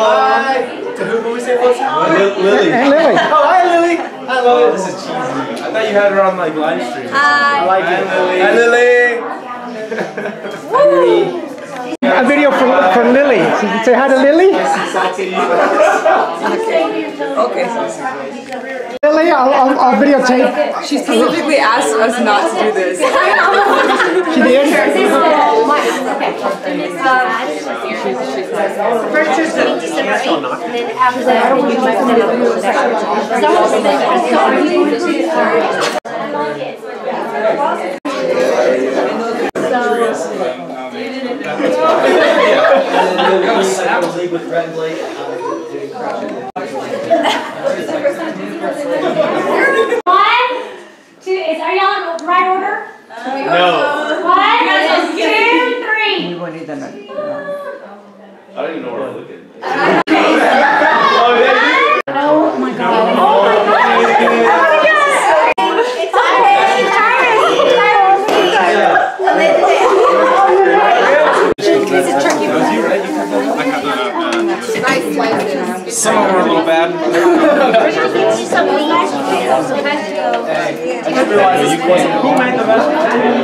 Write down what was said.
Hello. To who will we say hello to? Lily. Hey, Lily. Oh, hi, Lily. Hello. This is cheesy. I thought you had her on like live stream. Hi. I like it. Hi, Lily. A video from, from Lily. Say hi to Lily. Okay. Lily, I'll, I'll, I'll videotape. She specifically asked us not to do this. She did. First is December 8th, and then after that, then you might send it over the next One, three. I don't even know where I'm looking. Oh, oh my god. Oh my god. It's okay. Some of them are a little bad. Some Who made the best?